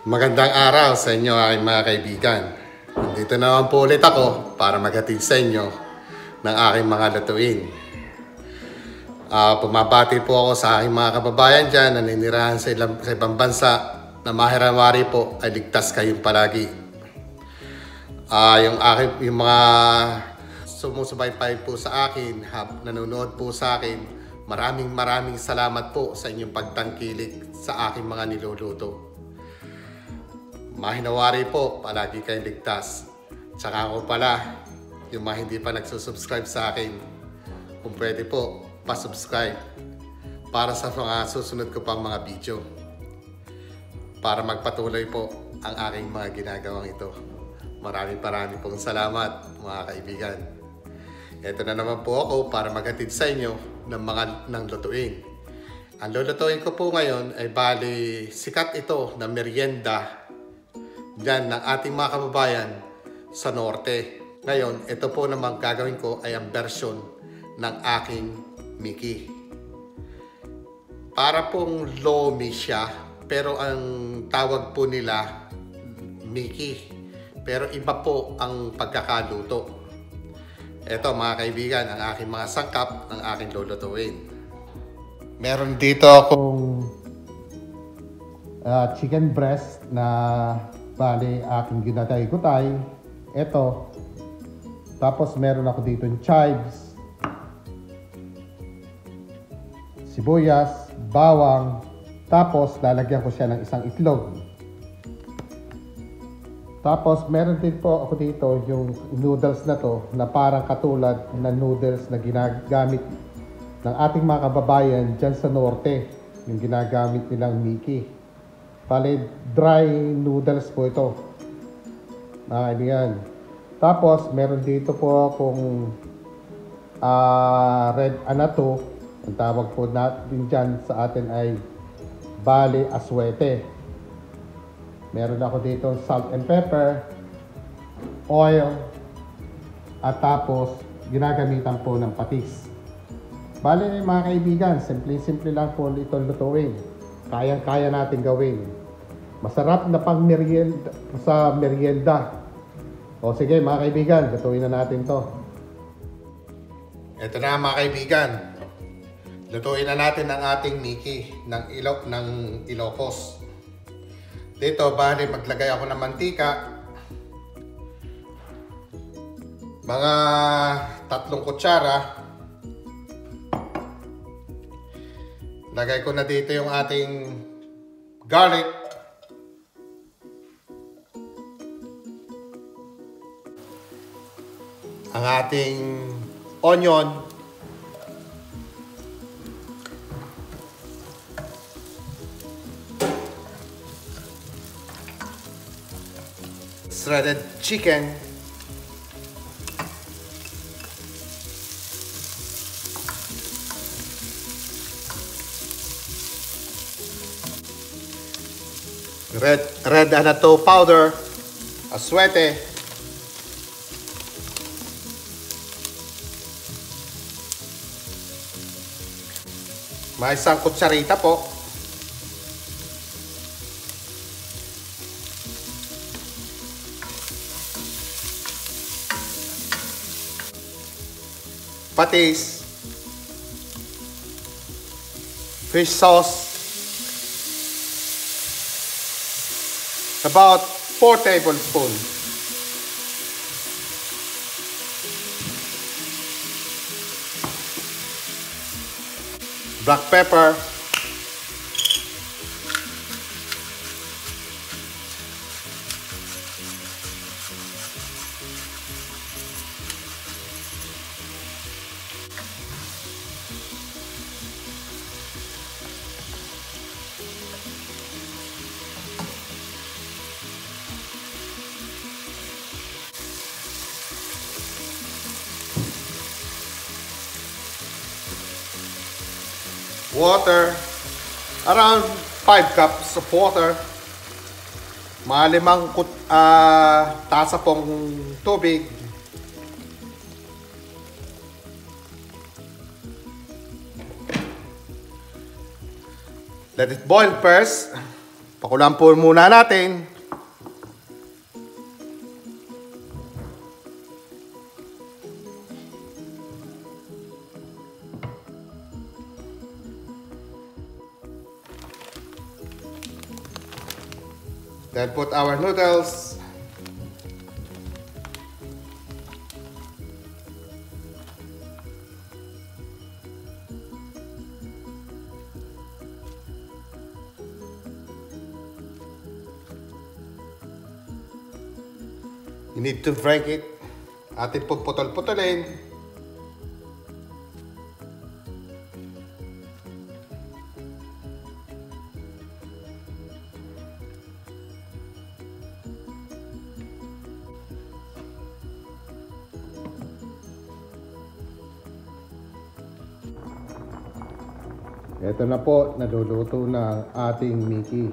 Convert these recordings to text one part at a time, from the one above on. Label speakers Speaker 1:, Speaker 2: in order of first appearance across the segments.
Speaker 1: Magandang araw sa inyo aking mga kaibigan. Dito naman po ulit ako para maghatid sa inyo ng aking mga lutuin. Ah, pumabati po ako sa aking mga kababayan dyan na ninirahan sa, ilang, sa ibang bansa na mahiramari po ay ligtas kayong palagi. Ah, yung, aking, yung mga sumusubaybay po sa akin, hab, nanonood po sa akin, maraming maraming salamat po sa inyong pagtangkilik sa aking mga niluluto. Mahinawari po, palagi kayong ligtas. Tsaka ako pala, yung mga hindi pa nagsusubscribe sa akin, kung pwede po, pasubscribe para sa mga susunod ko pang mga video. Para magpatuloy po ang aking mga ginagawang ito. Maraming maraming pong salamat mga kaibigan. Ito na naman po ako para maghatid sa inyo ng mga ng lutuin. Ang lulutuin ko po ngayon ay bali sikat ito na merienda dyan ng ating mga kababayan sa norte. Ngayon, ito po naman gagawin ko ay ang version ng aking Mickey. Para pong lomi siya, pero ang tawag po nila Mickey. Pero iba po ang pagkakaluto. Ito mga kaibigan, ang aking mga sangkap ng aking lulutuin. Meron dito akong ah, chicken breast na bali aking ginatay-gutay. Ito. Tapos meron ako dito yung chives, sibuyas, bawang, tapos lalagyan ko siya ng isang itlog. Tapos meron din po ako dito yung noodles na to na parang katulad ng noodles na ginagamit ng ating mga kababayan dyan sa norte. Yung ginagamit nilang Mickey. Bale, dry noodles po ito. Mga kaibigan. Tapos meron dito po akong ah, red anato. Ang tawag po natin dyan sa atin ay bali aswete. Meron ako dito salt and pepper, oil, at tapos ginagamitan po ng patis. Bale mga kaibigan, simple-simple lang po ito lutuin. Kayang-kaya natin gawin. Masarap na pang merienda, sa merienda. O sige mga kaibigan, lutuin na natin to. Ito na mga kaibigan. Lutuin na natin ang ating Mickey ng ilo ng Ilocos. Dito, bali maglagay ako ng mantika. Mga tatlong kutsara. Lagay ko na dito yung ating garlic. Ang ating onion. Shredded chicken. Red red anato powder, aswete. May isang kutsarita po. Patis. Fish sauce. About 4 tablespoons. Black pepper. Water, around 5 cups of water, mga limang kut, ah, tasa pong tubig, Let it boil first. Pakulan po muna natin. Then put our noodles. You need to break it. Atin pong putol-putulin. Ito na po, naluluto na ating Mickey.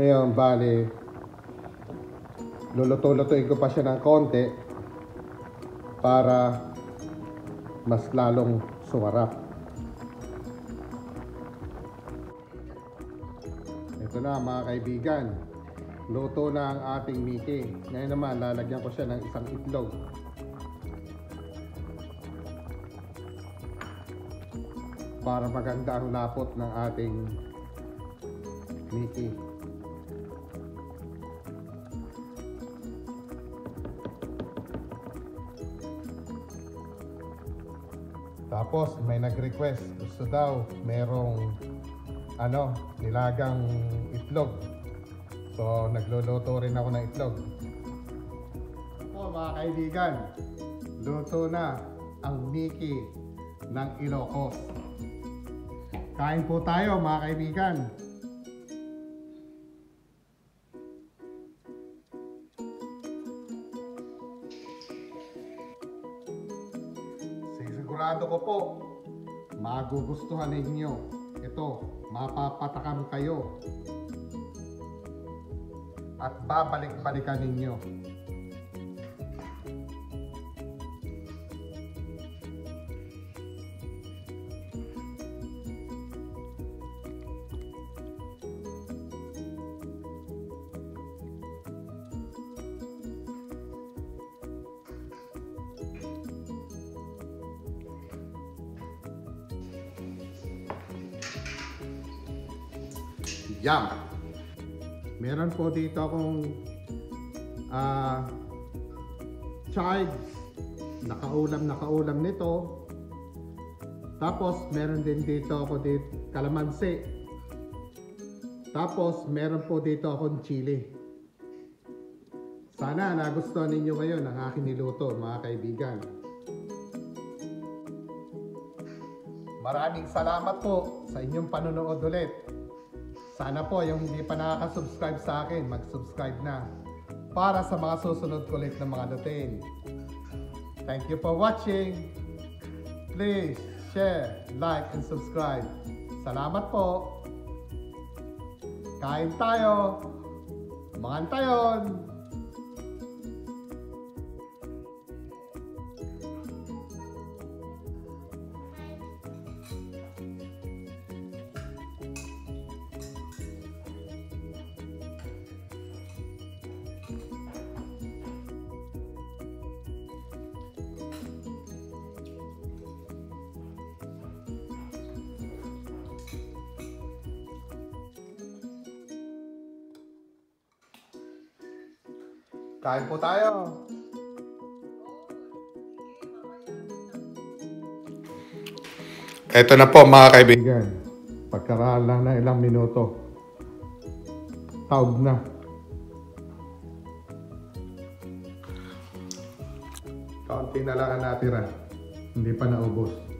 Speaker 1: Ngayon, bali, luluto-lutuin ko pa siya ng konti para mas lalong sumarap. Ito na mga kaibigan, luto na ang ating Mickey. Ngayon naman, lalagyan ko siya ng isang itlog. Para maganda ang lapot ng ating Mickey. Tapos may nag-request, gusto daw merong ano, nilagang itlog. So nagluluto rin ako ng itlog. Po mga kaibigan, luto na ang Mickey ng Ilocos. Kain po tayo mga kaibigan. Sigurado ko po, magugustuhan ninyo. Ito, mapapatakam kayo. At babalik-balikan ninyo. Yum! Meron po dito akong ah chives. Nakaulam, nakaulam nito. Tapos, meron din dito ako dito kalamansi. Tapos, meron po dito akong chili. Sana nagustuhan ninyo ngayon ang aking niluto, mga kaibigan. Maraming salamat po sa inyong panonood ulit. Sana po yung hindi pa nakaka-subscribe sa akin, mag-subscribe na para sa mga susunod ko ulit na mga lutin. Thank you for watching. Please share, like, and subscribe. Salamat po. Kain tayo. Mangan tayon. Kain po tayo. Ito na po mga kaibigan. Pagkaraan lang ng ilang minuto. Taog na. Kaunti na lang ang natira. Hindi pa naubos.